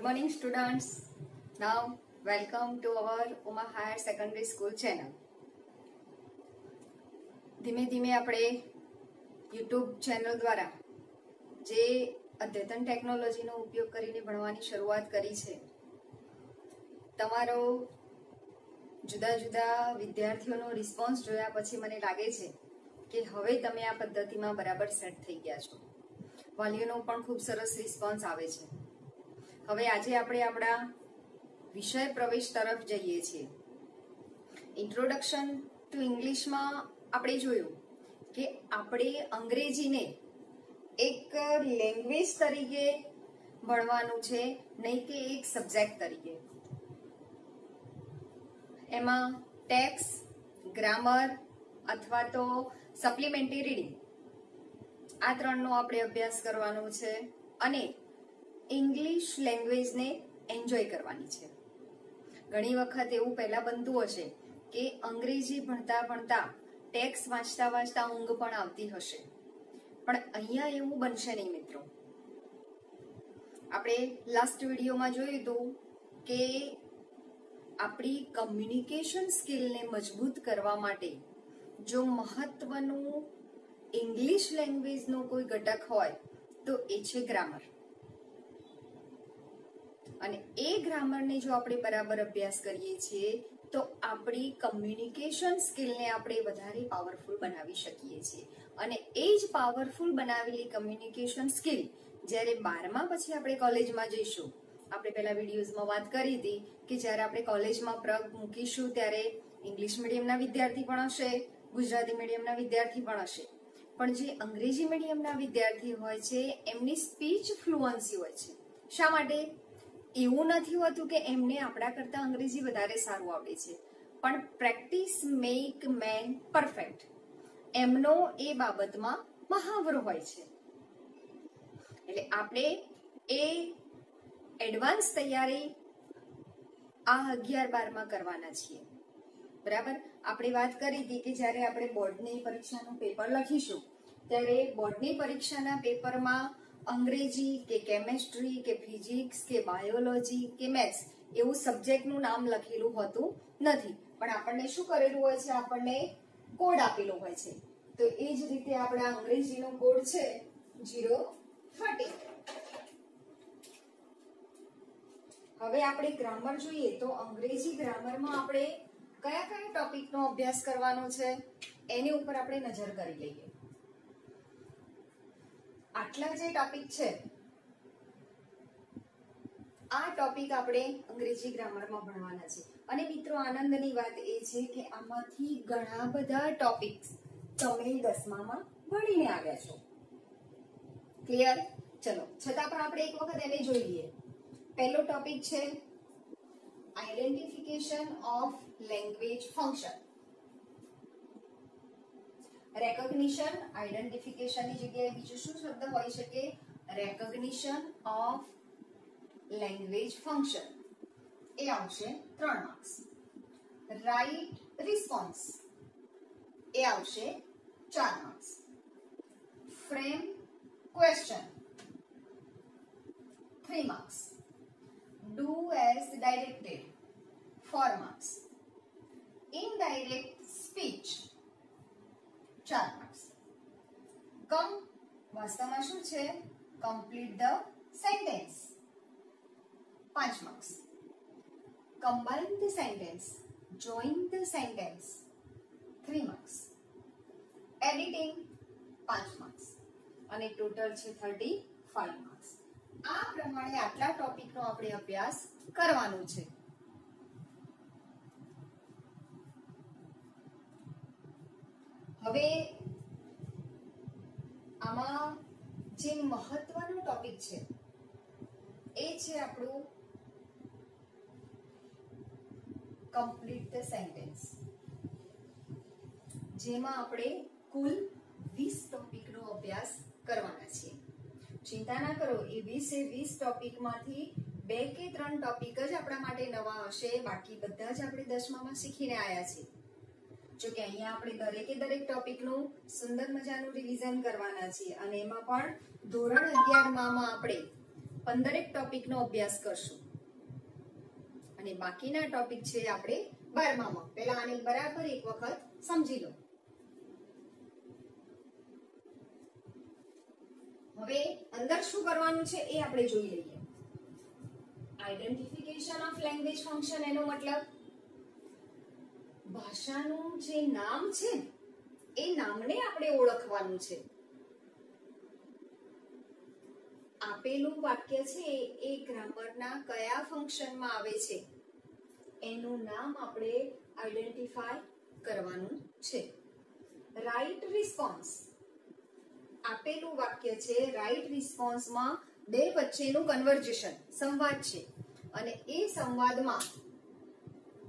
Good morning, students. Now, welcome to our Uma Higher Secondary School channel. ધીમે ધીમે આપણે YouTube channel દ્વારા જે અદ્યતન ટેકનોલોજીનો ઉપયોગ કરીને ભણવાની શરૂઆત કરી છે તમારો જુદા જુદા વિદ્યાર્થીઓનો રિસ્પોન્સ જોયા પછી મને લાગે છે કે હવે તમે આ પદ્ધતિમાં બરાબર સેટ થઈ ગયા છો વાલીઓનો પણ ખૂબ સરસ રિસ્પોન્સ આવે છે હવે આજે આપણે આપણા વિષય પ્રવેશ તરફ જઈએ છીએ. ઇન્ટ્રોડક્શન ટુ ઇંગ્લિશમાં આપણે જોયું કે આપણે અંગ્રેજીને એક લેંગ્વેજ તરીકે ભણવાનું છે, નહીં કે એક સબ્જેક્ટ તરીકે. એમાં ટેક્સ ગ્રામર અથવા તો સપ્લિમેન્ટરી રીડિંગ આ ત્રણનો આપણે અભ્યાસ કરવાનો છે અને ઇંગ્લિશ લેંગ્વેજને એન્જોય કરવાની છે. ઘણી વખત એવું પહેલા બનતું હશે કે અંગ્રેજી ભણતા ભણતા ટેક્સ વાંચતા વાંચતા ઊંઘ પણ આવતી હશે. પણ અહીંયા એવું બનશે નહીં મિત્રો. આપણે લાસ્ટ વિડીયોમાં જોયું હતું કે આપણી કમ્યુનિકેશન સ્કિલને મજબૂત કરવા માટે જો મહત્વનું ઇંગ્લિશ લેંગ્વેજનો કોઈ ઘટક હોય તો એ છે ગ્રામર અને એ ગ્રામરને જો આપણે બરાબર અભ્યાસ કરીએ છીએ, તો આપણી કમ્યુનિકેશન સ્કિલને આપણે વધારે પાવરફુલ બનાવી શકીએ છીએ. અને એ જ પાવરફુલ બનાવેલી કમ્યુનિકેશન સ્કિલ જ્યારે બારમા પછી આપણે કોલેજમાં જઈશું. આપણે પહેલા વિડીયોઝમાં વાત કરી હતી કે જ્યારે આપણે કોલેજમાં પ્રગ મૂકીશું ત્યારે ઇંગ્લિશ મીડિયમના વિદ્યાર્થી પણ હશે, ગુજરાતી મીડિયમના વિદ્યાર્થી પણ હશે. પણ જે અંગ્રેજી મીડિયમના વિદ્યાર્થી હોય છે, એમની સ્પીચ ફ્લુઅન્સી હોય છે. શા માટે? એવું નથી હોતું કે એમને આપણા કરતા અંગ્રેજી વધારે સારું આવડે છે. પણ પ્રેક્ટિસ મેક મેન પરફેક્ટ. એમનો એ બાબતમાં મહાવરો હોય છે. એટલે આપણે એ એડવાન્સ તૈયારી આ અગિયાર બારમાં કરવાના છીએ. બરાબર? આપણે વાત કરી હતી કે જ્યારે આપણે બોર્ડની પરીક્ષાનું પેપર લખીશું, ત્યારે બોર્ડની પરીક્ષાના પેપરમાં અંગ્રેજી કે કેમેસ્ટ્રી કે ફિઝિક્સ કે બાયોલોજી કે મેથ્સ એવું સબ્જેક્ટનું નામ લખેલું હોતું નથી. પણ આપણને શું કરેલું હોય છે? આપણને કોડ આપેલો હોય છે. તો એ જ રીતે આપણા અંગ્રેજીનો કોડ છે જીરો થર્ટી હવે આપણે ગ્રામર જોઈએ તો અંગ્રેજી ગ્રામરમાં આપણે કયા કયા ટોપિકનો અભ્યાસ કરવાનો છે? એની ઉપર આપણે નજર કરી લઈએ. આટલા જે ટોપિક છે, આ ટોપિક આપણે અંગ્રેજી ગ્રામરમાં ભણવાના છે. અને મિત્રો, આનંદની વાત એ છે કે આમાંથી ઘણા બધા ટોપિક્સ તમે દસમામાં ભણીને આવ્યા છો. ક્લિયર ચલો, છતાં પણ આપણે એક વખત એને જોઈ લઈએ. પહેલો ટોપિક છે identification of language function recognition આઈડેન્ટિફિકેશનની જગ્યાએ બીજું શું શબ્દ હોઈ શકે? રેકોગ્નિશન ઓફ લેંગ્વેજ ફંક્શન એ આવશે ત્રણ માર્ક્સ રાઈટ રિસ્પોન્સ એ આવશે ચાર marks frame question three marks do as directed four marks indirect speech. ચાર માર્ક્સ કમ વાસ્તવમાં શું છે? કમ્પ્લીટ ધ સેન્ટેન્સ પાંચ marks combine the sentence join the sentence three marks editing પાંચ માર્ક્સ અને ટોટલ છે થર્ટી ફાઈવ માર્ક્સ આ પ્રમાણે આટલા ટોપિકનો આપણે અભ્યાસ કરવાનો છે. હવે આમાં જે મહત્વનો ટોપિક છે, એ છે આપણું કમ્પ્લીટ સેન્ટેન્સ જેમાં આપણે કુલ વીસ ટોપિકનો અભ્યાસ કરવાના છીએ. ચિંતા ના કરો, એ વીસ ટોપિક વીસ ટોપિકમાંથી બે કે ત્રણ ટોપિક જ આપણા માટે નવા હશે. બાકી બધા જ આપણે દસમામાં શીખીને આવ્યા છીએ. જો કે અહીંયા આપણે દરેકે દરેક ટોપિકનું સુંદર મજાનું રિવિઝન કરવાના છીએ અને એમાં પણ ધોરણ અગિયારમાં આપણે પંદરેક ટોપિકનો અભ્યાસ કરશું. અને બાકીના ટોપિક છે આપણે બારમામાં. પહેલા આને બરાબર એક વખત સમજી લો. હવે અંદર શું કરવાનું છે એ આપણે જોઈ લઈએ. આઈડેન્ટિફિકેશન ઓફ લેંગ્વેજ ફંક્શન એનો મતલબ ભાષાનું જે નામ છે એ નામને આપણે ઓળખવાનું છે. આપેલું વાક્ય છે એ ગ્રામરના કયા ફંક્શનમાં આવે છે? એનું નામ આપણે આઈડેન્ટિફાય કરવાનું છે. Write response. આપેલું વાક્ય છે રાઈટ રિસ્પોન્સમાં બે વચ્ચેનું કન્વર્જેશન, સંવાદ છે. અને એ સંવાદમાં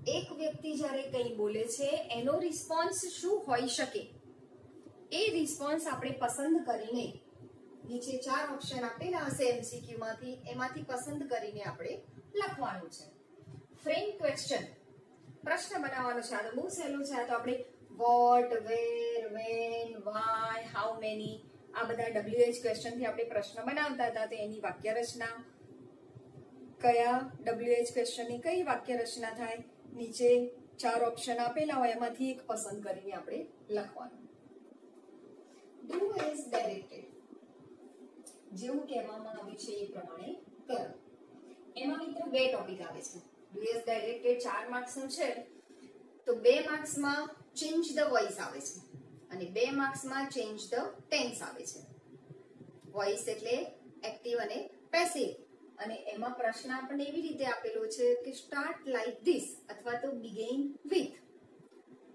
એક વ્યક્તિ જ્યારે કંઈ બોલે છે, એનો રિસ્પોન્સ શું હોઈ શકે? એ રિસ્પોન્સ આપણે પસંદ કરીને નીચે ચાર ઓપ્શન આપેલા હશે એમસીક્યુમાંથી એમાંથી પસંદ કરીને આપણે લખવાનું છે. ફ્રેમ ક્વેશ્ચન પ્રશ્ન બનાવવાનો છે. આ તો બહુ સહેલું છે. આ તો આપણે what where when why how many આ બધા ડબલ્યુએચ ક્વેશ્ચનથી આપણે પ્રશ્ન બનાવતા હતા. તો એની વાક્ય રચના કયા ડબલ્યુએચ ક્વેશ્ચનની કઈ વાક્ય રચના થાય? નીચે ચાર ઓપ્શન આપેલા હોય, એમાંથી એક પસંદ કરીને આપણે લખવાનું. ડુ એઝ ડાયરેક્ટેડ જેવું કહેવામાં આવ્યું છે એ પ્રમાણે કરો. એમાં મિત્રો બે ટોપિક આવે છે. ડુ એઝ ડાયરેક્ટેડ ચાર માર્ક્સનું છે. તો બે માર્ક્સમાં ચેન્જ ધ વોઇસ આવે છે. અને બે માર્ક્સમાં ચેન્જ ધ ટેન્સ આવે છે. વોઇસ એટલે એક્ટિવ અને પેસિવ અને એમાં પ્રશ્ન આપણને એવી રીતે આપેલો છે કે સ્ટાર્ટ લાઈક ધીસ અથવા તો બિગેન વિથ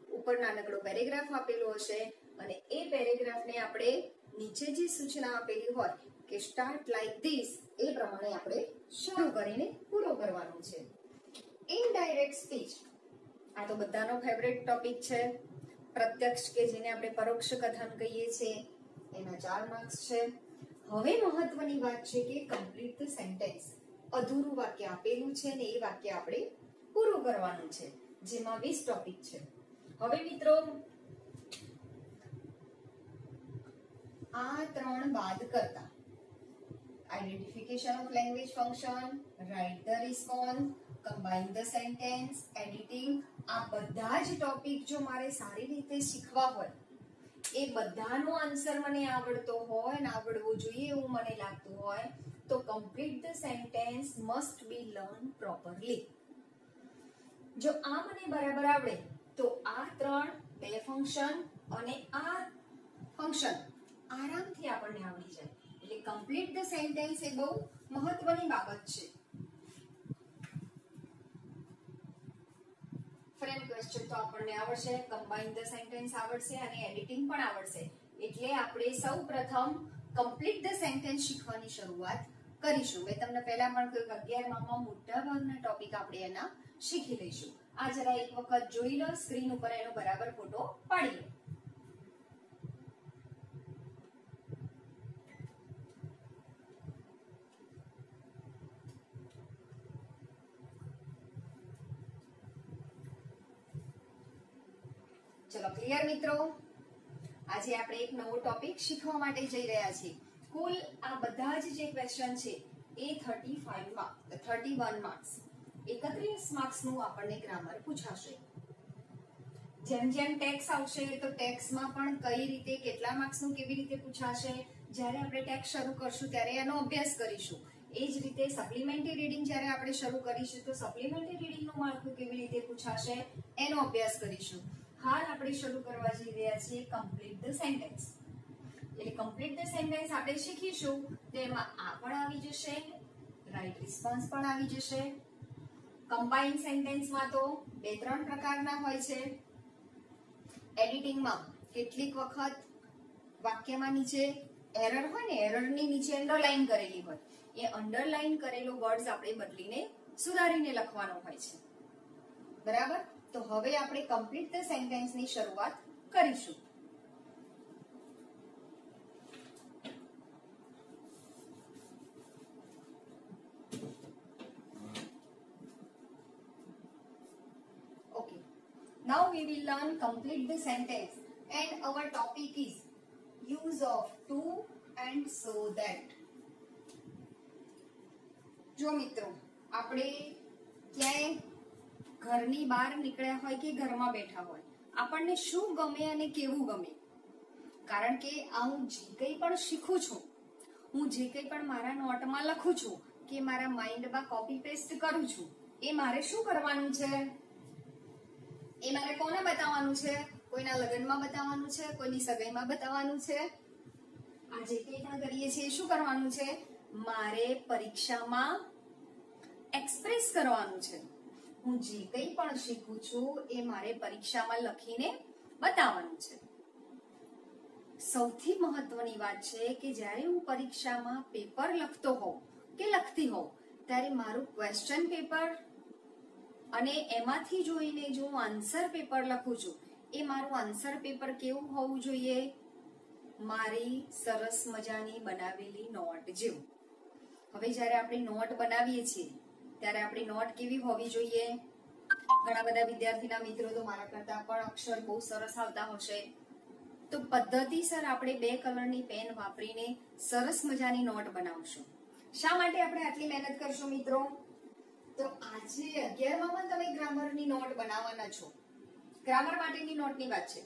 ઉપર નાનકડો પેરેગ્રાફ આપેલો હશે અને એ પેરેગ્રાફને આપણે નીચે જે સૂચના આપેલી હોય કે સ્ટાર્ટ લાઈક ધીસ એ પ્રમાણે આપણે શરૂ કરીને પૂરો કરવાનો છે. ઇનડાયરેક્ટ સ્પીચ આ તો બધાનો ફેવરેટ ટોપિક છે. પ્રત્યક્ષ કે જેને આપણે પરોક્ષ કથન કહીએ છીએ. એના ચાર માર્ક્સ છે. હવે મહત્વની વાત છે કે કમ્પ્લીટ સેન્ટેન્સ અધૂરું વાક્ય આપેલું છે ને એ વાક્ય આપણે પૂરું કરવાનું છે, જેમાં વીસ ટોપિક છે. હવે મિત્રો, આ ત્રણ બાદ કરતા. Identification of language function write the response combine the sentence editing આ બધા જ ટોપિક જો મારે સારી રીતે શીખવા હોય એ બધાનો આન્સર મને આવડતો હોય ને આવડવો જોઈએ એવું મને લાગતું હોય, તો complete the sentence must be learn properly જો આ મને બરાબર આવડે, તો આ ત્રણ, બે ફંક્શન અને આ ફંક્શન આરામથી આપણને આવડી જાય. એટલે કમ્પ્લીટ ધ સેન્ટેન્સ એ બહુ મહત્વની બાબત છે. ફ્રેમ ક્વેશ્ચન તો આપણને આવડશે કમ્બાઇન ધ સેન્ટેન્સ આવડશે અને એડિટિંગ પણ આવડશે. એટલે આપણે સૌ પ્રથમ કમ્પ્લીટ ધ સેન્ટેન્સ શીખવાની શરૂઆત કરીશું. મેં તમને પહેલા પણ કહ્યું અગિયારમાં મોટા ભાગના ટોપિક આપણે એના શીખી લઈશું. આ જરા એક વખત જોઈ લો સ્ક્રીન ઉપર એનો બરાબર ફોટો પાડી લો ચલો ક્લિયર મિત્રો, આજે આપણે એક નવો ટોપિક શીખવા માટે જઈ રહ્યા છીએ. કુલ આ બધા જ જે ક્વેશ્ચન છે, એ thirty five mark thirty one marks એકત્રીસ માર્ક્સનું આપણને ગ્રામર પૂછાશે. જેમ જેમ ટેક્સ આવશે, તો ટેક્સમાં પણ કઈ રીતે, કેટલા માર્ક્સનું કેવી રીતે પૂછાશે? જ્યારે આપણે ટેક્સ શરૂ કરશું, ત્યારે એનો અભ્યાસ કરીશું. એ જ રીતે સપ્લિમેન્ટરી રીડિંગ જ્યારે આપણે શરૂ કરીશું, તો સપ્લિમેન્ટરી રીડિંગનું માળખું કેવી રીતે પૂછાશે? એનો અભ્યાસ કરીશું. હાલ આપણે શરૂ કરવા જઈ રહ્યા છીએ કમ્પ્લીટ ધ સેન્ટેન્સ એટલે કમ્પ્લીટ ધ સેન્ટેન્સ આપણે શીખીશું, તો એમાં આ પણ આવી જશે રાઈટ રિસ્પોન્સ પણ આવી જશે. કમ્બાઇન સેન્ટેન્સમાં તો બે ત્રણ પ્રકારના હોય છે. એડિટિંગમાં કેટલીક વખત વાક્યમાં નીચે એરર હોય ને એરરની નીચે અંડરલાઈન કરેલી હોય. એ અંડરલાઈન કરેલો વર્ડ્સ આપણે બદલીને સુધારીને લખવાનો હોય છે. બરાબર? તો હવે આપણે કમ્પ્લીટ ધ સેન્ટેન્સની શરૂઆત કરીશું Okay. Now we will learn complete the sentence and our topic is use of to and so that. જો મિત્રો આપણે ક્યાંય ઘરની બહાર નીકળ્યા હોય કે ઘરમાં બેઠા હોય, આપણને શું ગમે અને કેવું ગમે? કારણ કે આ હું જે કંઈ પણ શીખું છું, હું જે કંઈ પણ મારા નોટમાં લખું છું, કે મારા માઇન્ડમાં કોપી પેસ્ટ કરું છું, એ મારે શું કરવાનું છે? એ મારે કોને બતાવવાનું છે? કોઈના લગ્નમાં બતાવવાનું છે? કોઈની સગાઈમાં બતાવવાનું છે? આ જે કંઈ પણ કરીએ છીએ, શું કરવાનું છે? મારે પરીક્ષામાં એક્સપ્રેસ કરવાનું છે. હું જે કંઈ પણ શીખું છું એ મારે પરીક્ષામાં લખીને બતાવવાનું છે. સૌથી મહત્વની વાત છે કે જ્યારે હું પરીક્ષામાં પેપર લખતો હોઉં કે લખતી હોઉં, ત્યારે મારું ક્વેશ્ચન પેપર અને એમાંથી જોઈને જો હું આન્સર પેપર લખું છું, એ મારું આન્સર પેપર કેવું હોવું જોઈએ? મારી સરસ મજાની બનાવેલી નોટ જેવું. હવે જ્યારે આપણે નોટ બનાવીએ છીએ ત્યારે આપણી નોટ કેવી હોવી જોઈએ? ઘણા બધા વિદ્યાર્થીના મિત્રો તો મારા કરતા પણ અક્ષર બહુ સરસ આવતા હશે. તો પદ્ધતિસર આપણે બે કલરની પેન વાપરીને સરસ મજાની નોટ બનાવશું. શા માટે આપણે આટલી મહેનત કરશું મિત્રો? તો આજે અગિયારમાં તમે ગ્રામરની નોટ બનાવવાના છો. ગ્રામર માટેની નોટની વાત છે.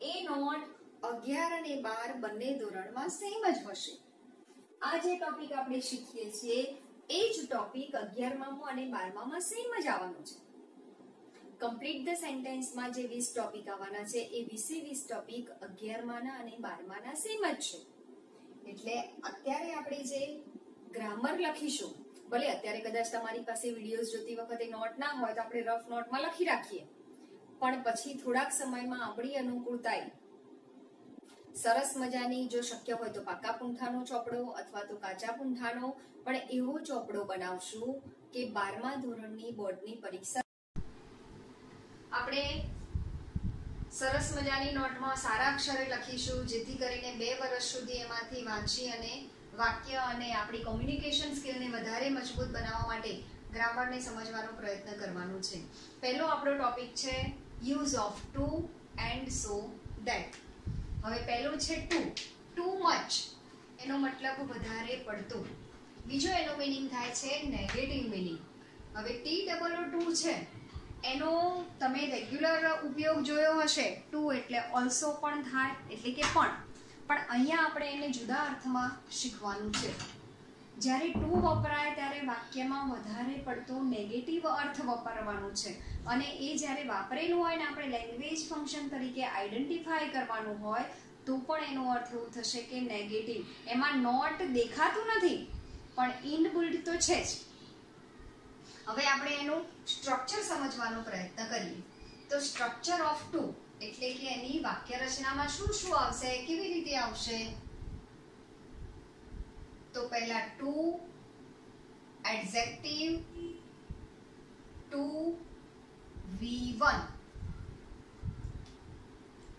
એ નોટ અગિયાર અને બાર બંને ધોરણમાં સેમ જ હશે. આ જે ટોપિક આપણે શીખીએ છીએ એ જ ટોપિક અગિયારમામાં અને બારમામાં સેમ જ આવવાનો છે. કમ્પ્લીટ ધ સેન્ટેન્સમાં જે વીસ ટોપિક આવવાના છે, એ વીસે વીસ ટોપિક અગિયારમાના અને બારમાના સેમ જ છે. એટલે અત્યારે આપણે જે ગ્રામર લખીશું, ભલે અત્યારે કદાચ તમારી પાસે વિડીયોઝ જોતી વખતે નોટ ના હોય તો આપણે રફ નોટમાં લખી રાખીએ. પણ પછી થોડાક સમયમાં આપણી અનુકૂળતાએ સરસ મજાની જો શક્ય હોય તો પાકા પૂંઠાનો ચોપડો અથવા તો કાચા પૂંઠાનો, પણ એવો ચોપડો બનાવશું કે બારમા ધોરણની બોર્ડની પરીક્ષા આપણે સરસ મજાની નોટમાં સારા અક્ષરે લખીશું, જેથી કરીને બે વર્ષ સુધી એમાંથી વાંચી અને વાક્ય અને આપણી કોમ્યુનિકેશન સ્કિલને વધારે મજબૂત બનાવવા માટે ગ્રામરને સમજવાનો પ્રયત્ન કરવાનો છે. પહેલો આપણો ટોપિક છે use of too and so that હવે પહેલું છે ટુ ટુ મચ એનો મતલબ વધારે પડતું. બીજો એનો મિનિંગ થાય છે નેગેટિવ મિનિંગ હવે ટી ડબલ ઓ ટુ છે. એનો તમે રેગ્યુલર ઉપયોગ જોયો હશે. ટુ એટલે ઓલ્સો પણ થાય, એટલે કે પણ. પણ અહીંયા આપણે એને જુદા અર્થમાં શીખવાનું છે. જ્યારે ટુ વપરાય ત્યારે વાક્યમાં વધારે પડતો નેગેટિવ અર્થ વાપરવાનો છે. અને એ જ્યારે વાપરેલું હોય ને આપણે લેંગ્વેજ ફંક્શન તરીકે આઈડેન્ટિફાય કરવાનું હોય, તો પણ એનો અર્થ એવું થશે કે નેગેટિવ એમાં નોટ દેખાતું નથી, પણ ઇનબિલ્ડ તો છે જ. હવે આપણે એનું સ્ટ્રક્ચર સમજવાનો પ્રયત્ન કરીએ. તો સ્ટ્રક્ચર ઓફ ટુ એટલે કે એની વાક્ય રચનામાં શું શું આવશે, કેવી રીતે આવશે? તો પહેલા too adjective to V one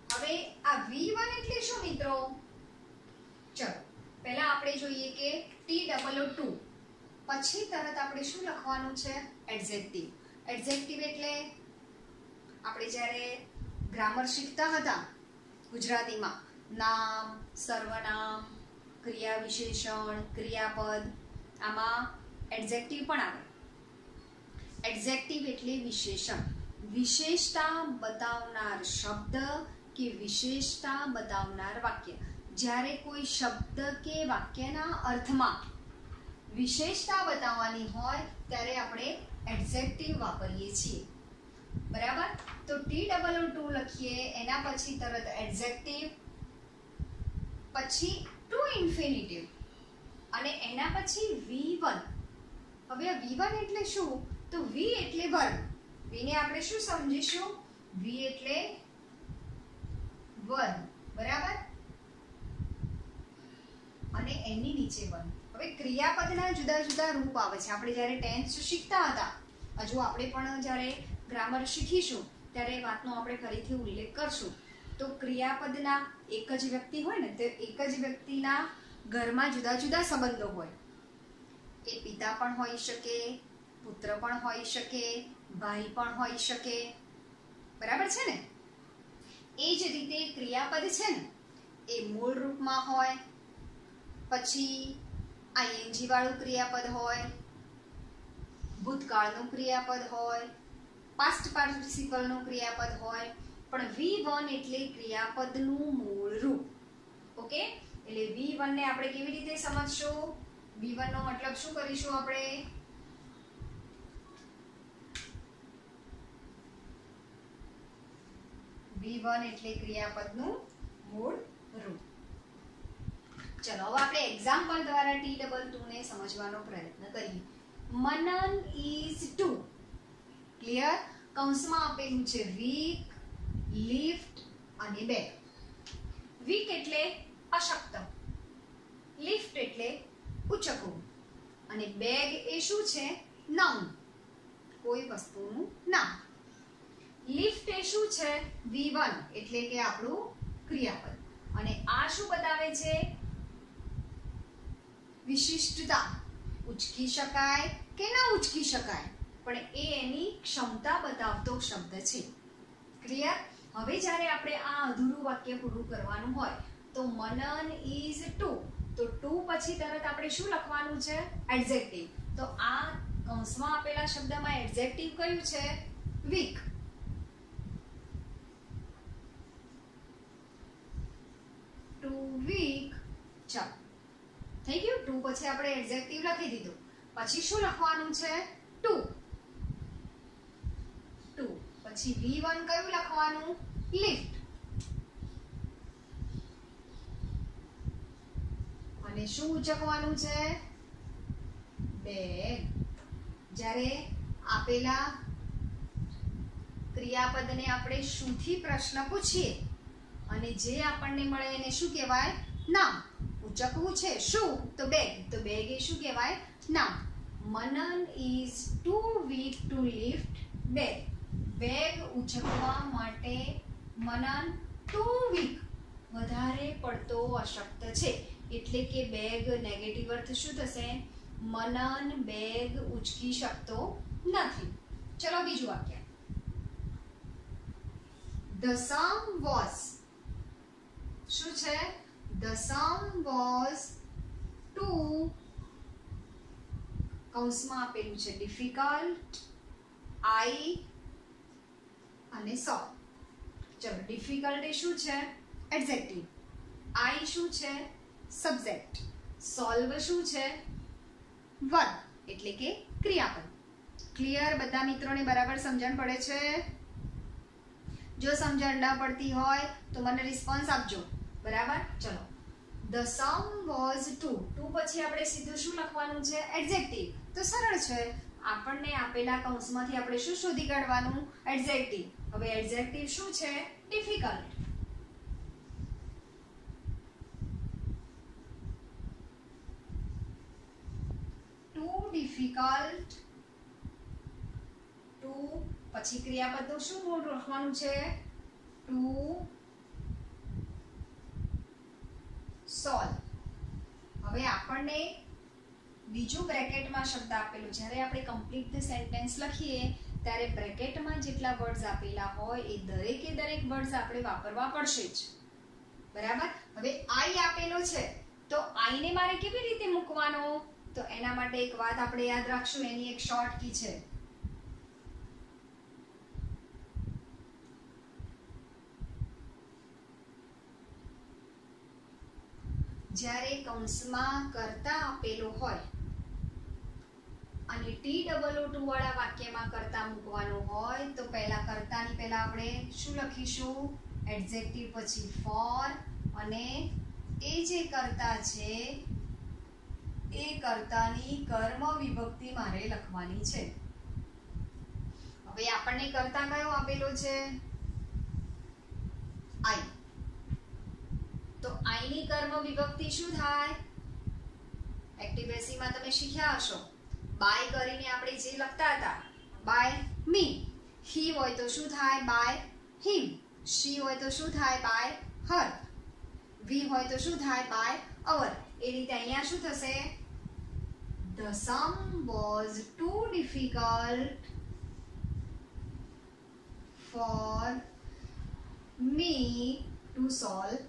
હવે આ વી વન એટલે શું મિત્રો? ચલો, પહેલા આપણે જોઈએ કે ટી ડબલ ઓ ટુ પછી તરત આપણે શું લખવાનું છે? એડજેક્ટિવ એડજેક્ટિવ એટલે આપણે જ્યારે ગ્રામર શીખતા હતા ગુજરાતીમાં, નામ, સર્વનામ ક્રિયા વિશેષણ, ક્રિયાપદ, આમાં એડજેક્ટિવ પણ આવે. એડજેક્ટિવ એટલે વિશેષણ. વિશેષતા બતાવનાર શબ્દ કે વિશેષતા બતાવનાર વાક્ય. જ્યારે કોઈ શબ્દ કે વાક્યના અર્થમાં વિશેષતા બતાવવાની હોય, ત્યારે આપણે એડજેક્ટિવ વાપરીએ છીએ. બરાબર? તો ટી ડબલ ટુ લખીએ, એના પછી તરત એડજેક્ટિવ પછી ટુ ઇન્ફિનિટિવ અને એના પછી વી વન હવે વી વન એટલે શું? તો વી એટલે વર્ગ. વીને આપણે શું સમજીશું? વી એટલે વર્ગ. બરાબર? અને એની નીચે વન હવે ક્રિયાપદના જુદા જુદા રૂપ આવે છે. આપણે જ્યારે ટેન્સ શીખતા હતા હજુ આપણે પણ જ્યારે ગ્રામર શીખીશું, ત્યારે એ વાતનો આપણે ફરીથી ઉલ્લેખ કરશું. તો ક્રિયાપદના એક જ વ્યક્તિ હોય ને, તે એક જ વ્યક્તિના ઘરમાં જુદા જુદા સંબંધો હોય. એ પિતા પણ હોઈ શકે, પુત્ર પણ હોઈ શકે, ભાઈ પણ હોઈ શકે. બરાબર છે ને? એ જ રીતે ક્રિયાપદ છે ને, એ મૂળ રૂપમાં હોય, પછી આઈએનજી વાળું ક્રિયાપદ હોય, ભૂતકાળનું ક્રિયાપદ હોય પાસ્ટ પાર્ટિસિપલનું ક્રિયાપદ હોય પણ વી વન એટલે ક્રિયાપદનું મૂળ રૂપ. ઓકે? એટલે વી વન ને આપણે કેવી રીતે સમજશું? વી વન નો મતલબ શું કરીશું આપણે? વી વન એટલે ક્રિયાપદનું મૂળ રૂપ. ચલો, હવે આપણે એક્ઝામ્પલ દ્વારા ટી ડબલ ટુ ને સમજવાનો પ્રયત્ન કરીએ. Manan is two. ક્લિયર કૌંસમાં આપેલું છે વીક લિફ્ટ અને બેગ. વીક એટલે અશક્ત. લિફ્ટ એટલે ઉચકવું. અને બેગ એ શું છે? નાઉન કોઈ વસ્તુનું નામ. લિફ્ટ એ શું છે? V1 એટલે કે આપણું ક્રિયાપદ. અને આ શું બતાવે છે? વિશિષ્ટતા. ઉચકી શકાય કે ન ઉચકી શકાય. પણ એ એની ક્ષમતા બતાવતો શબ્દ છે. ક્લિયર? હવે જ્યારે આપણે આ અધૂરું વાક્ય પૂરું કરવાનું હોય, તો મનન ઇઝ ટુ. તો ટુ પછી તરત આપણે શું લખવાનું છે? એડજેક્ટિવ. તો આ કૌંસમાં આપેલા શબ્દમાં એડજેક્ટિવ કયું છે? વીક ટુ વીક ચાલો. થઈ ગયું? ટુ પછી આપણે એડજેક્ટિવ લખી દીધું. પછી શું લખવાનું છે? ટુ. પછી વી વન કયું લખવાનું? લિફ્ટ અને શું ઉચકવાનું છે? બેગ જ્યારે આપેલા ક્રિયાપદને આપણે શુંથી પ્રશ્ન પૂછીએ, અને જે આપણને મળે એને શું કહેવાય? નામ. ઉચકવું છે શું? તો બેગ તો બેગ એ શું કહેવાય? નામ. Manan is too weak to lift bag bag ઉચકવા માટે મનન ટુ વીક વધારે પડતો અશક્ત છે. એટલે કે બેગ નેગેટિવ અર્થ શું થશે? મનન બેગ ઉચકી શકતો નથી. ચલો બીજું વાક્ય. The sum was. શું છે? The sum was to કૌંસમાં આપેલું છે ડિફિકલ્ટ આઈ અને સો ચલો ડિફિકલ્ટ શું છે? એડજેક્ટિવ આઈ શું છે? સબ્જેક્ટ સોલ્વ શું છે? વર્બ એટલે કે ક્રિયાપદ. ક્લિયર બધા મિત્રોને બરાબર સમજણ પડે છે? જો સમજણ ન પડતી હોય, તો મને રિસ્પોન્સ આપજો. બરાબર? ચલો. The sum was too too પછી આપણે સીધું શું લખવાનું છે? એડજેક્ટિવ તો સરળ છે. આપણને આપેલા કૌંસમાંથી આપણે શું શોધી કાઢવાનું? એડજેક્ટિવ હવે એડજેક્ટિવ શું છે? ડિફિકલ્ટ ટુ ડિફિકલ્ટ ટુ પછી ક્રિયાપદનું શું મૂળ લખવાનું છે? ટુ સોલ્વ હવે આપણને બીજું બ્રેકેટમાં શબ્દ આપેલું, જ્યારે આપણે કમ્પ્લીટ ધ સેન્ટેન્સ લખીએ ત્યારે બ્રેકેટમાં જેટલા વર્ડ્સ આપેલા હોય એ દરેકે દરેક વર્ડ્સ આપણે વાપરવા પડશે જ. બરાબર? હવે આઈ આપેલો છે, તો આઈને મારે કેવી રીતે મૂકવાનો? તો એના માટે એક વાત આપણે યાદ રાખશું, એની એક શોર્ટ કી છે. જ્યારે કૌંસમાં કરતા આપેલો હોય અને ટી ડબલ ઓ ટુ વાળા વાક્યમાં કરતા મૂકવાનું હોય તો પહેલા કર્તાની પહેલા આપણે શું લખીશું? એડજેક્ટિવ પછી ફોર અને એ જે કર્તા છે, એ કર્તાની કર્મ વિભક્તિ મારે લખવાની છે. હવે આપણને કર્તા કયો આપેલો છે? આઈ તો આઈની કર્મ વિભક્તિ શું થાય? એક્ટિવેસીમાં તમે શીખ્યા હશો. બાય કરીને આપણે જે લખતા હતા બાય મી હી હોય તો શું થાય? બાય હિમ શી હોય તો શું થાય? બાય હર વી હોય તો શું થાય? બાય અવર એ રીતે અહીંયા શું થશે? The sum was too difficult for me to solve.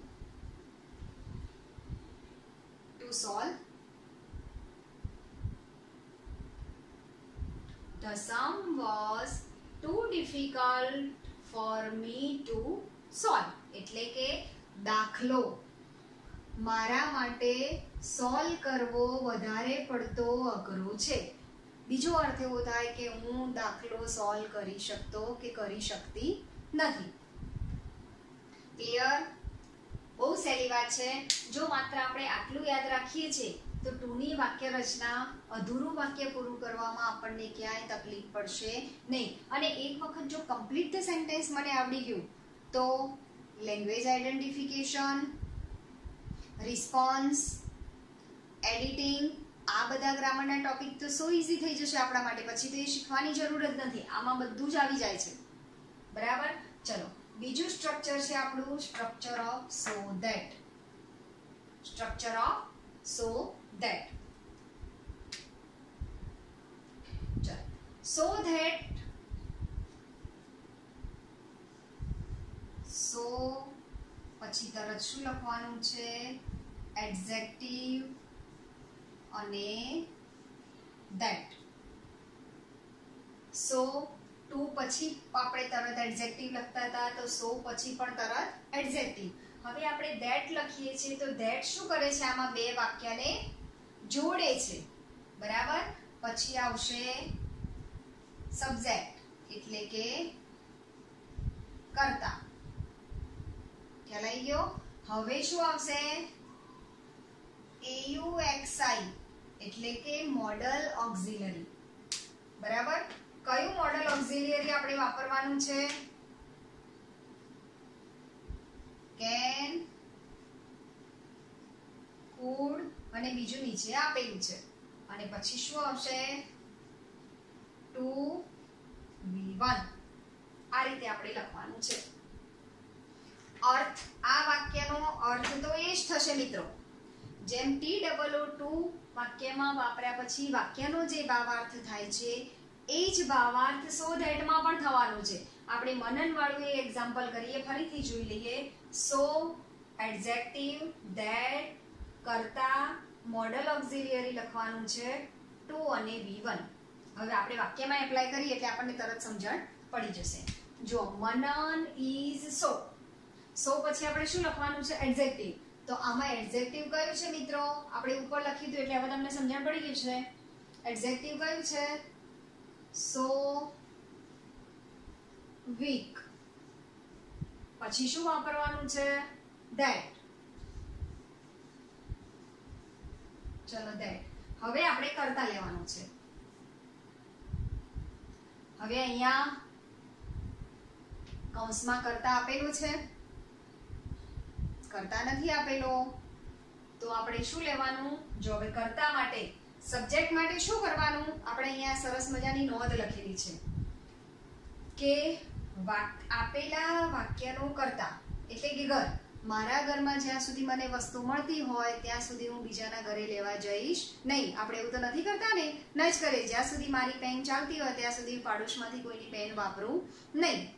To solve the sum was too difficult for me to solve એટલે કે દાખલો. મારા માટે સોલ્વ કરવો વધારે પડતો અઘરો છે. બીજો અર્થ એવો થાય કે હું દાખલો સોલ્વ કરી શકતો કે કરી શકતી નથી. ક્લિયર બહુ સહેલી વાત છે. જો માત્ર આપણે આટલું યાદ રાખીએ છીએ તો ટુની વાક્ય રચના અધૂરું વાક્ય પૂરું કરવામાં આપણને ક્યાંય તકલીફ પડશે નહીં. અને એક વખત જો કમ્પ્લીટ સેન્ટેન્સ મને આવડી ગયું, તો લેંગ્વેજ આઈડેન્ટિફિકેશન રિસ્પોન્સ એડિટિંગ આ બધા ગ્રામરના ટોપિક તો સો ઇઝી થઈ જશે આપણા માટે. પછી તો એ શીખવાની જરૂર જ નથી. આમાં બધું જ આવી જાય છે. બરાબર? ચલો. બીજું સ્ટ્રક્ચર છે આપણું structure of so that structure of so ચલો સો ધેટ સો પછી તરત શું લખવાનું છે? એડજેક્ટિવ અને ધેટ સો ટુ પછી આપણે તરત એડજેક્ટિવ લખતા હતા, તો સો પછી પણ તરત એડજેક્ટિવ હવે આપણે ધેટ લખીએ છીએ, તો ધેટ શું કરે છે? આમાં બે વાક્યને જોડે છે. બરાબર? પછી આવશે સબ્જેક્ટ એટલે કે કરતા. ખ્યાલ આવી ગયો? હવે શું આવશે? એયુએક્સઆઈ એટલે કે મોડલ ઓક્ઝિલરી બરાબર? કયું મોડલ ઓક્ઝિલરી આપણે વાપરવાનું છે? કેન કુડ અને બીજું નીચે આપેલું છે. અને પછી શું આવશે? To V one. આ રીતે આપણે લખવાનું છે. અર્થ, આ વાક્યનો અર્થ તો એ જ થશે મિત્રો. જેમ ટી ડબલ ઓ ટુ વાક્યમાં વાપર્યા પછી વાક્યનો જે ભાવાર્થ થાય છે, એ જ ભાવાર્થ સો ધેટમાં પણ થવાનો છે. આપણે મનનવાળું એ એક્ઝામ્પલ કરીએ, ફરીથી જોઈ લઈએ. સો એડજેક્ટિવ ધેટ કરતા મોડલ ઓક્ઝિલિયરી લખવાનું છે ટુ અને વી વન. હવે આપણે વાક્યમાં એપ્લાય કરીએ એટલે આપણને તરત સમજણ પડી જશે. જો મનન ઇઝ સો. સો પછી આપણે શું લખવાનું છે? એડજેક્ટિવ તો આમાં એડજેક્ટિવ કયું છે મિત્રો? આપણે ઉપર લખ્યું હતું એટલે હવે તમને સમજણ પડી ગઈ છે એડજેક્ટિવ કયું છે? સો વીક પછી શું વાપરવાનું છે? ધેટ ચલો ધેટ હવે આપણે કરતા લેવાનું છે. હવે અહીંયા કૌંસમાં કરતા આપેલું છે. કરતા નથી આપેલો. તો આપણે શું લેવાનું? જો હવે કરતા માટે, સબ્જેક્ટ માટે શું કરવાનું? આપણે અહીંયા સરસ મજાની નોંધ લખેલી છે કે આપેલા વાક્યનો કરતા, એટલે કે ઘર. મારા ઘરમાં જ્યાં સુધી મને વસ્તુ મળતી હોય, ત્યાં સુધી હું બીજાના ઘરે લેવા જઈશ નહીં. આપણે એવું તો નથી કરતા ને? ન જ કરે. જ્યાં સુધી મારી પેન ચાલતી હોય, ત્યાં સુધી પાડોશમાંથી કોઈની પેન વાપરું નહીં.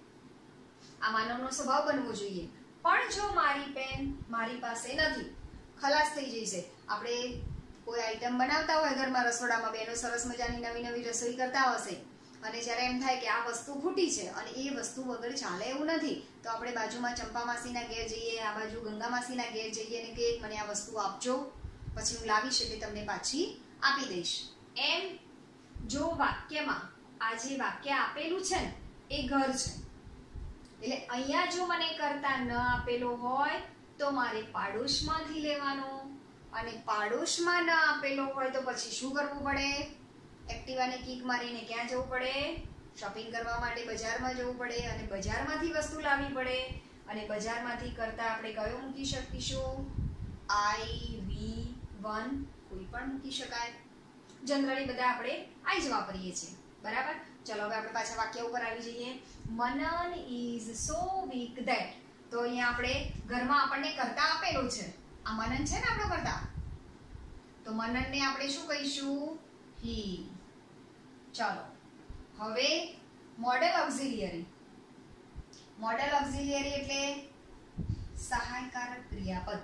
આ માનવનો સ્વભાવ બનવો જોઈએ. પણ જો મારી પેન મારી પાસે નથી, ખલાસ થઈ જશે આપણે કોઈ આઈટમ બનાવતા હોય, ઘરમાં રસોડામાં બેનો સરસ મજાની નવી નવી રસોઈ કરતા હશે. અને જ્યારે એમ થાય કે આ વસ્તુ ખૂટી છે અને એ વસ્તુ વગર ચાલે એવું નથી, તો આપણે બાજુમાં ચંપા માસીના ઘેર જઈએ, આ બાજુ ગંગા માસીના ઘેર જઈએ અને કે મને આ વસ્તુ આપજો, પછી હું લાવીશ એટલે તમને પાછી આપી દઈશ. એમ જો વાક્યમાં આ જે વાક્ય આપેલું છે ને, એ ઘર છે. એટલે અહીંયા જો મને કરતા ન આપેલો હોય, તો મારે પાડોશમાંથી લેવાનો. અને પાડોશમાં ન આપેલો હોય તો પછી શું કરવું પડે? એક્ટિવાને કિક મારીને ક્યાં જવું પડે? શોપિંગ કરવા માટે બજારમાં જવું પડે અને બજારમાંથી વસ્તુ લાવવી પડે અને બજારમાંથી કરતા આપણે કયો મૂકી શકીશું? આઈ વી વન કોઈ પણ મૂકી શકાય. જનરલી બધા આપણે આઈ જ વાપરીએ છીએ. બરાબર? ચલો હવે આપણે પાછા વાક્ય ઉપર આવી જઈએ. Manan is so weak that. તો અહીંયા આપણે ઘરમાં આપણને કરતા આપેલું છે. આ મનન છે ને આપણો કરતા? તો મનનને આપણે શું કહીશું? હી. ચલો. હવે મોડેલ ઓક્ઝિલિયરી મોડેલ ઓક્ઝિલિયરી એટલે સહાયકારક ક્રિયાપદ.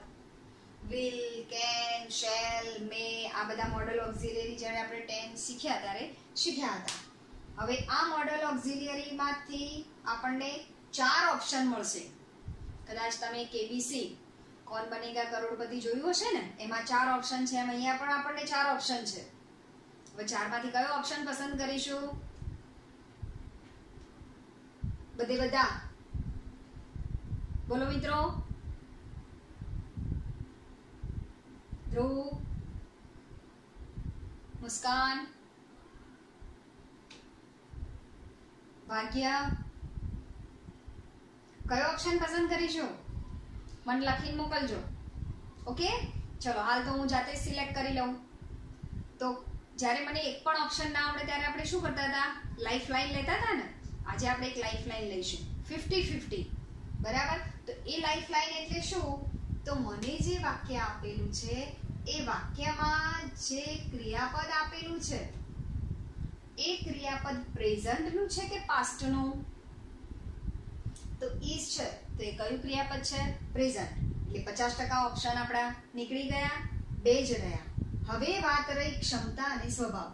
વિલ કેન શેલ મે આ બધા મોડેલ ઓક્ઝિલિયરી જ્યારે આપણે ટેન શીખ્યા ત્યારે શીખ્યા હતા. હવે આ મોડલ ઓક્ઝિલિયરીમાંથી આપણને ચાર ઓપ્શન મળશે. કદાચ તમે કેબીસી કોણ બનેગા કરોડપતિ જોયું હશે ને? એમાં ચાર ઓપ્શન છે, એમ અહીંયા પણ આપણને ચાર ઓપ્શન છે. હવે ચારમાંથી કયો ઓપ્શન પસંદ કરીશું? બધે બધા? બોલો મિત્રો. ધ્રુવ. મુસ્કાન. ભાગ્ય. કયો ઓપ્શન પસંદ કરીશું? મને લખીને મોકલજો. ઓકે ચલો, હાલ તો હું જાતે સિલેક્ટ કરી લઉં. તો જ્યારે મને એક પણ ઓપ્શન ના આવડે ત્યારે આપણે શું કરતા હતા? લાઈફ લાઈન લેતા હતા ને? આજે આપણે એક લાઈફ લાઈન લઈશું. ફિફ્ટી ફિફ્ટી બરાબર? તો એ લાઈફ લાઈન એટલે શું? તો મને જે વાક્ય આપેલું છે, એ વાક્યમાં જે ક્રિયાપદ આપેલું છે, એ ક્રિયાપદ પ્રેઝન્ટનું છે કે પાસ્ટનું તો ઇઝ છે. તો એ કયું ક્રિયાપદ છે? પ્રેઝન્ટ એટલે પચાસ ટકા ઓપ્શન આપણા નીકળી ગયા, બે જ રહ્યા. હવે વાત રહી ક્ષમતા અને સ્વભાવ.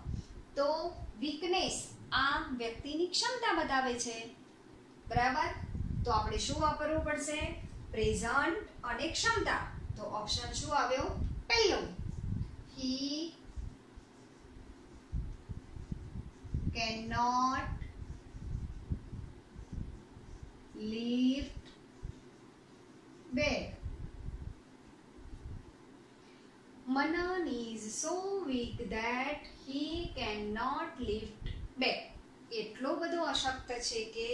તો વીકનેસ આ વ્યક્તિની ક્ષમતા બતાવે છે. બરાબર? તો આપણે શું વાપરવું પડશે? પ્રેઝન્ટ અને ક્ષમતા. તો ઓપ્શન શું આવ્યો? પહેલો. હી cannot lift Manan is so weak that he cannot lift bag. એટલો બધો અશક્ત છે કે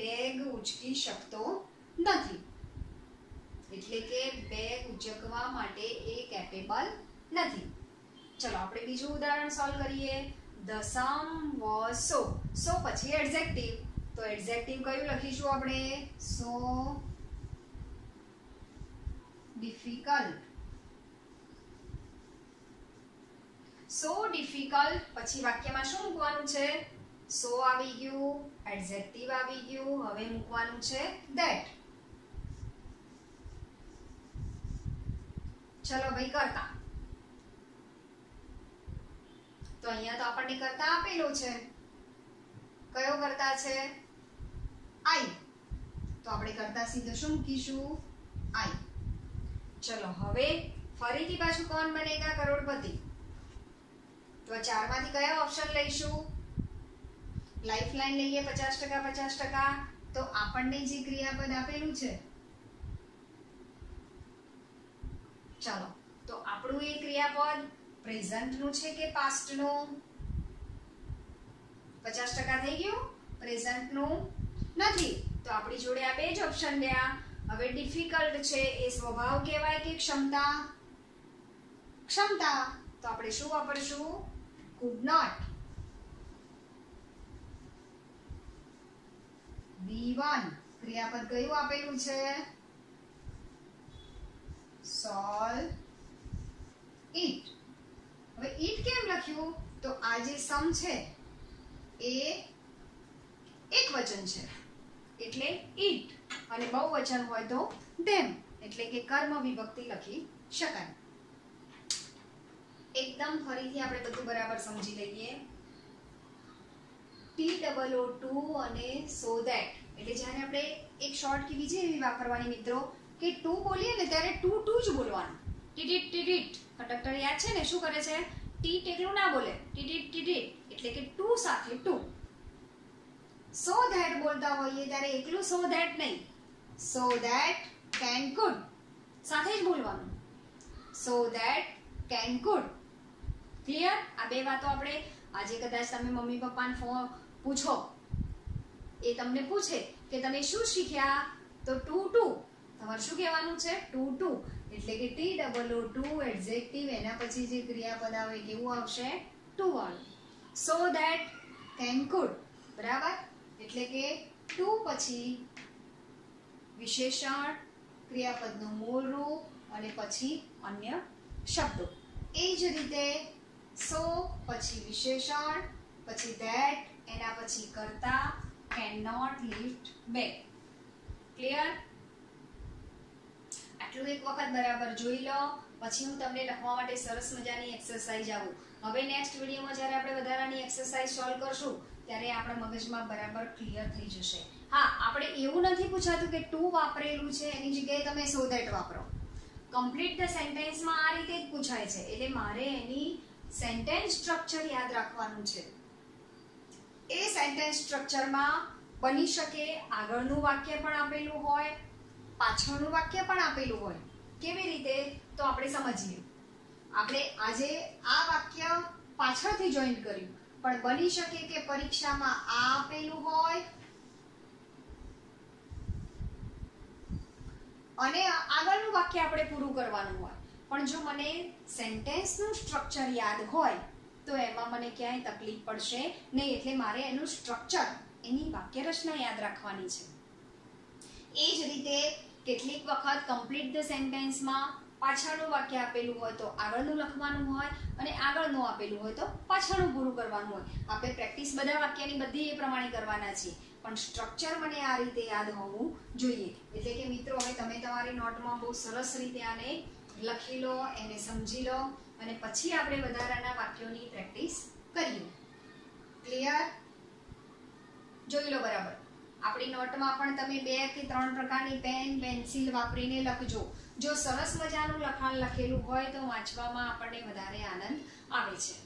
બેગ ઉચકી શકતો નથી. એટલે કે બેગ ઉચકવા માટે એ કેપેબલ નથી. ચલો આપણે બીજું ઉદાહરણ સોલ્વ કરીએ. ધ સમ વોઝ સો સો પછી એડજેક્ટિવ તો એડજેક્ટિવ કયું લખીશું આપણે? સો ડિફિકલ્ટ સો ડિફિકલ્ટ પછી વાક્યમાં શું મૂકવાનું છે? સો આવી ગયું એડજેક્ટિવ આવી ગયું, હવે મૂકવાનું છે ધેટ ચલો ભાઈ કરતા. તો અહીંયા તો આપણને કરતા આપેલો છે. કયો કરતા છે? આઈ તો આપણે કરતા સીધો શું મૂકીશું? આઈ ચલો હવે ફરીથી પાછું કોણ બનેગા? કરોડપતિ. તો આ ચારમાંથી કયા ઓપ્શન લઈશું? લાઈફ લાઈન લઈએ પચાસ ટકા પચાસ ટકા. તો આપણને જે ક્રિયાપદ આપેલું છે. ચાલો, તો આપણું એ ક્રિયાપદ પ્રેઝન્ટનું છે કે પાસ્ટનું? પચાસ ટકા થઈ ગયું? પ્રેઝન્ટનું નથી. તો આપણી જોડે આ બે જ ઓપ્શન રહ્યા. હવે ડિફિકલ્ટ છે, એ સ્વભાવ કહેવાય કે ક્ષમતા? ક્ષમતા. તો આપણે શું વાપરશું? Food not. V1 ક્રિયાપદ કયું આપેલું છે? Solve it. હવે it કેમ લખ્યું? તો આ જે સમ છે, એ એક વચન છે. એટલે it. અને બહુવચન હોય તો them. એટલે કે કર્મ વિભક્તિ લખી શકાય. એકદમ ફરીથી આપણે બધું બરાબર સમજી લઈએ. ટી ડબલ ઓ ટુ અને સો દેટ એટલે જ્યારે આપણે એક શોર્ટ કે બીજી એવી વાપરવાની મિત્રો કે ટુ બોલીએ ને ત્યારે ટુ ટુ જ બોલવાનું. ટીટીટ ટીટીટ કંડક્ટર યાદ છે ને? શું કરે છે? ટી ટેકલું ના બોલે. ટીટીટ ટીટીટ એટલે કે ટુ સાથે ટુ સો ધેટ બોલતા હોઈએ ત્યારે એકલું સો ધેટ નહીં. સો ધેટ કેન ગુડ સાથે જ બોલવાનું. So that can could clear આ બે વાતો આપણે આજે કદાચ તમે મમ્મી પપ્પાને ફોન પૂછો. એ તમને પૂછે કે તમે શું શીખ્યા? તો ટુ ટુ. તમારે શું કહેવાનું છે? Too to. એટલે કે T double O too adjective. એના પછી જે ક્રિયાપદ આવે કેવું આવશે? ટુ વાળું. સો ધેટ કેન કુડ બરાબર? એટલે કે ટુ પછી વિશેષણ, ક્રિયાપદનું મૂળ રૂપ અને પછી અન્ય શબ્દો. એ જ રીતે સો પછી વિશેષણ, પછી ધેટ એના પછી કરતા can not lift back clear આટલું એક વખત બરાબર જોઈ લો. પછી હું તમને લખવા માટે સરસ મજાની એક્સરસાઇઝ આવું હવે નેક્સ્ટ વિડીયોમાં જ્યારે આપણે વધારાની એક્સરસાઇઝ સોલ્વ કરશું, ત્યારે આપણા મગજમાં બરાબર ક્લિયર થઈ જશે. હા, આપણે એવું નથી પૂછાતું કે ટુ વાપરેલું છે, એની જગ્યાએ તમે સો ધેટ વાપરો. કમ્પ્લીટ ધ સેન્ટેન્સમાં આ રીતે જ પૂછાય છે. એટલે મારે એની સેન્ટેન્સ સ્ટ્રક્ચર યાદ રાખવાનું છે. એ સેન્ટેન્સ સ્ટ્રક્ચરમાં બની શકે આગળનું વાક્ય પણ આપેલું હોય, પાછળનું વાક્ય પણ આપેલું હોય. કેવી રીતે? તો આપણે સમજીએ. આપણે આજે આ વાક્ય પાછળથી જોઈન કર્યું. પણ બની શકે કે પરીક્ષામાં આ આપેલું હોય. અને આગળનું વાક્ય આપણે પૂરું કરવાનું હોય. પણ જો મને સેન્ટેન્સનું સ્ટ્રક્ચર યાદ હોય, તો એમાં મને ક્યાંય તકલીફ પડશે નહીં, એટલે મારે એનું સ્ટ્રક્ચર એની વાક્ય રચના યાદ રાખવાની છે. એ જ રીતે કેટલીક વખત કમ્પ્લીટ ધ સેન્ટેન્સમાં પાછળનું વાક્ય આપેલું હોય તો આગળનું લખવાનું હોય અને આગળનું આપેલું હોય તો પાછળનું પૂરું કરવાનું હોય. આપણે પ્રેક્ટિસ બધા વાક્યની બધી એ પ્રમાણે કરવાના છીએ, પણ સ્ટ્રક્ચર મને આ રીતે યાદ હોવું જોઈએ. એટલે કે મિત્રો, હવે તમે તમારી નોટમાં બહુ સરસ રીતે આને લખી લો એને સમજી લો અને પછી આપણે વધારાના વાક્યોની પ્રેક્ટિસ કરીએ. ક્લિયર જોઈ લો બરાબર. આપણી નોટમાં પણ તમે બે કે ત્રણ પ્રકારની પેન, પેન્સિલ વાપરીને લખજો. જો સરસ મજાનું લખાણ લખેલું હોય તો વાંચવામાં આપણને વધારે આનંદ આવે છે.